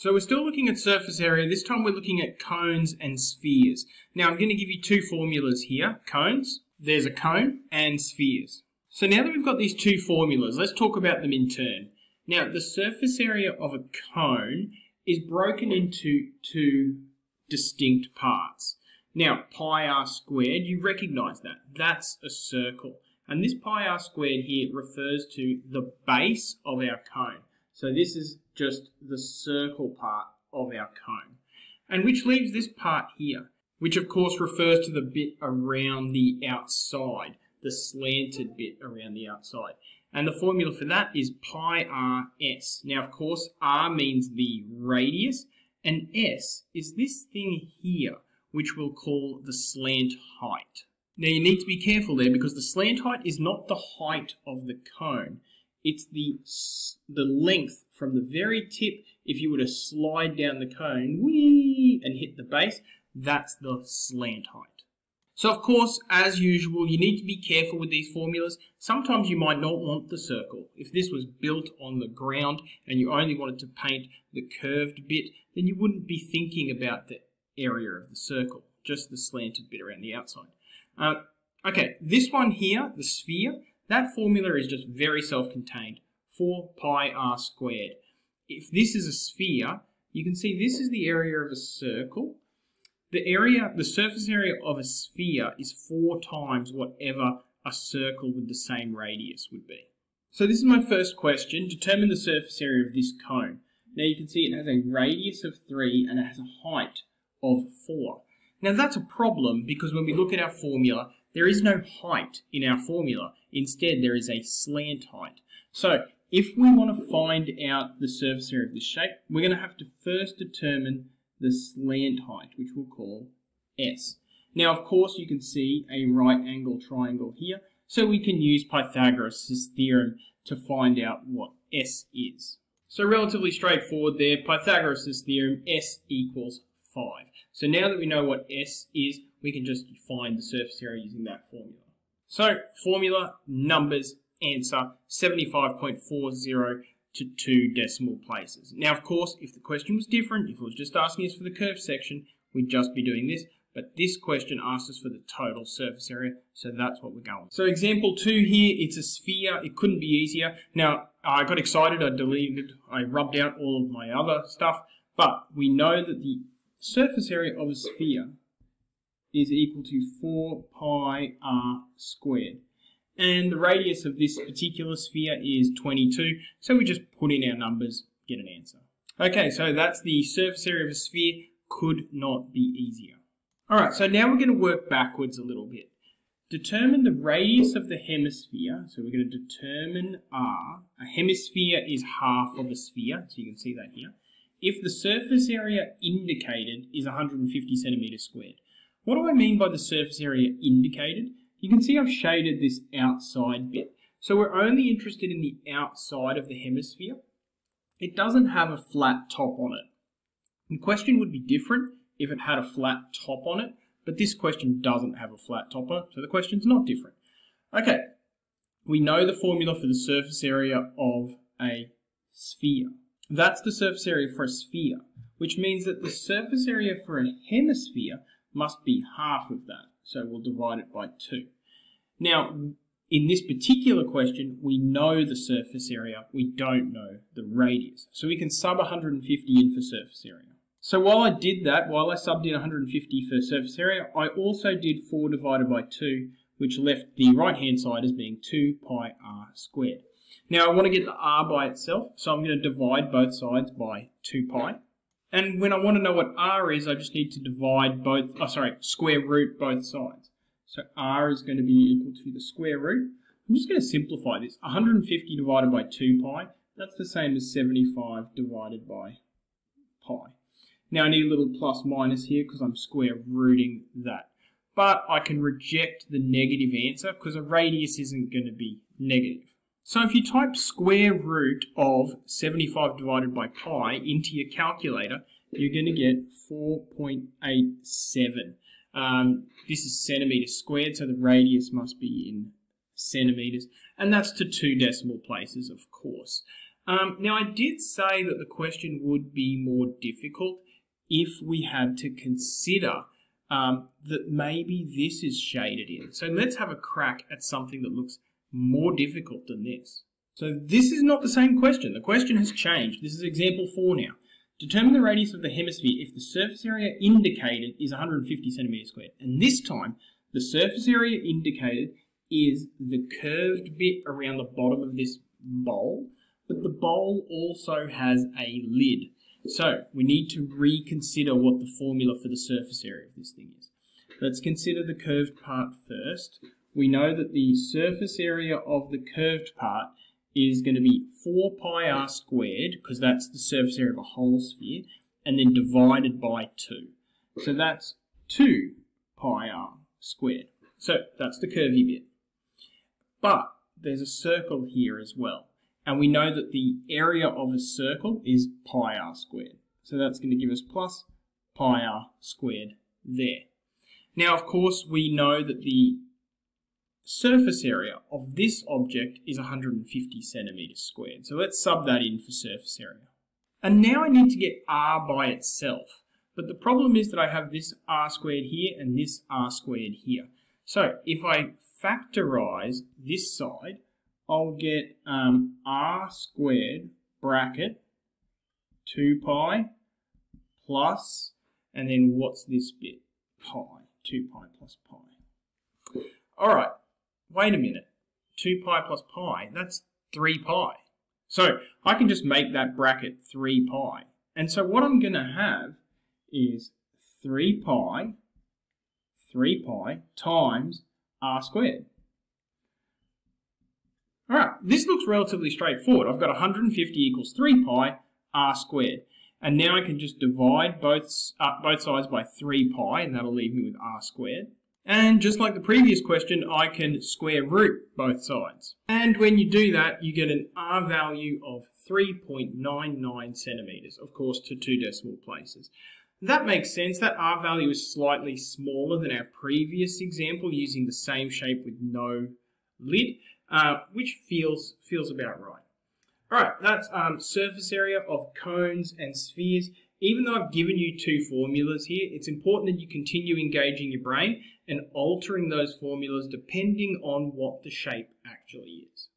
So we're still looking at surface area. This time we're looking at cones and spheres. Now I'm going to give you two formulas here. Cones, there's a cone, and spheres. So now that we've got these two formulas, let's talk about them in turn. Now the surface area of a cone is broken into two distinct parts. Now pi r squared, you recognize that. That's a circle. And this pi r squared here refers to the base of our cone. So this is just the circle part of our cone. And which leaves this part here, which of course refers to the bit around the outside, the slanted bit around the outside. And the formula for that is pi rs. Now, of course, r means the radius, and s is this thing here, which we'll call the slant height. Now, you need to be careful there because the slant height is not the height of the cone. It's the, the length from the very tip, if you were to slide down the cone, whee, and hit the base, that's the slant height. So of course, as usual, you need to be careful with these formulas. Sometimes you might not want the circle. If this was built on the ground and you only wanted to paint the curved bit, then you wouldn't be thinking about the area of the circle, just the slanted bit around the outside. Uh, okay, this one here, the sphere, that formula is just very self-contained, 4 pi r squared. If this is a sphere, you can see this is the area of a circle. The area, the surface area of a sphere is four times whatever a circle with the same radius would be. So this is my first question. Determine the surface area of this cone. Now you can see it has a radius of 3 and it has a height of 4. Now that's a problem because when we look at our formula, there is no height in our formula. Instead, there is a slant height. So if we want to find out the surface area of this shape, we're going to have to first determine the slant height, which we'll call S. Now, of course, you can see a right angle triangle here, so we can use Pythagoras' theorem to find out what S is. So relatively straightforward there, Pythagoras' theorem, S equals 5. So now that we know what S is, we can just find the surface area using that formula. So formula, numbers, answer, 75.40 to two decimal places. Now, of course, if the question was different, if it was just asking us for the curved section, we'd just be doing this. But this question asks us for the total surface area, so that's what we're going. So example two here, it's a sphere. It couldn't be easier. Now, I got excited. I deleted, I rubbed out all of my other stuff. But we know that the surface area of a sphere is equal to 4 pi r squared. And the radius of this particular sphere is 22, so we just put in our numbers, get an answer. Okay, so that's the surface area of a sphere, could not be easier. Alright, so now we're going to work backwards a little bit. Determine the radius of the hemisphere, so we're going to determine r. A hemisphere is half of a sphere, so you can see that here. If the surface area indicated is 150 centimeters squared. What do I mean by the surface area indicated? You can see I've shaded this outside bit. So we're only interested in the outside of the hemisphere. It doesn't have a flat top on it. The question would be different if it had a flat top on it, but this question doesn't have a flat topper, so the question's not different. Okay, we know the formula for the surface area of a sphere. That's the surface area for a sphere, which means that the surface area for a hemisphere must be half of that. So we'll divide it by 2. Now, in this particular question, we know the surface area, we don't know the radius. So we can sub 150 in for surface area. So while I did that, while I subbed in 150 for surface area, I also did 4 divided by 2, which left the right-hand side as being 2 pi r squared. Now I want to get the r by itself, so I'm going to divide both sides by 2 pi. And when I want to know what r is, I just need to divide both, oh sorry, square root both sides. So r is going to be equal to the square root. I'm just going to simplify this. 150 divided by 2 pi, that's the same as 75 divided by pi. Now I need a little plus minus here because I'm square rooting that. But I can reject the negative answer because a radius isn't going to be negative. So if you type square root of 75 divided by pi into your calculator, you're going to get 4.87. Um, this is centimeters squared, so the radius must be in centimeters. And that's to two decimal places, of course. Um, now, I did say that the question would be more difficult if we had to consider um, that maybe this is shaded in. So let's have a crack at something that looks more difficult than this. So this is not the same question. The question has changed. This is example 4 now. Determine the radius of the hemisphere if the surface area indicated is 150 centimeters squared. And this time, the surface area indicated is the curved bit around the bottom of this bowl, but the bowl also has a lid. So we need to reconsider what the formula for the surface area of this thing is. Let's consider the curved part first. We know that the surface area of the curved part is going to be 4 pi r squared, because that's the surface area of a whole sphere, and then divided by 2. So that's 2 pi r squared. So that's the curvy bit. But there's a circle here as well. And we know that the area of a circle is pi r squared. So that's going to give us plus pi r squared there. Now, of course, we know that the surface area of this object is 150 centimeters squared. So let's sub that in for surface area. And now I need to get r by itself. But the problem is that I have this r squared here and this r squared here. So if I factorize this side, I'll get um, r squared bracket 2 pi plus, and then what's this bit? Pi, 2 pi plus pi. All right, wait a minute. 2 pi plus pi, that's 3 pi. So I can just make that bracket 3 pi. And so what I'm going to have is 3 pi, 3 pi times r squared. All right, this looks relatively straightforward. I've got 150 equals 3 pi r squared. And now I can just divide both, uh, both sides by 3 pi, and that'll leave me with r squared. And just like the previous question, I can square root both sides. And when you do that, you get an R value of 3.99 centimeters, of course, to two decimal places. That makes sense. That R value is slightly smaller than our previous example using the same shape with no lid, uh, which feels, feels about right. All right, that's um, surface area of cones and spheres. Even though I've given you two formulas here, it's important that you continue engaging your brain and altering those formulas depending on what the shape actually is.